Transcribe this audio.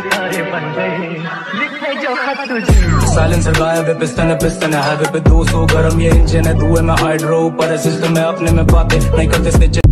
बन गए। लिखे जो खत तुझे। साइलेंसर गायब है पिस्टन है पिस्टन है हाईवे पे 200 गरम ये इंजन है। धुएँ में हाइड्रो पर सिस्टम है, अपने में बातें नहीं करते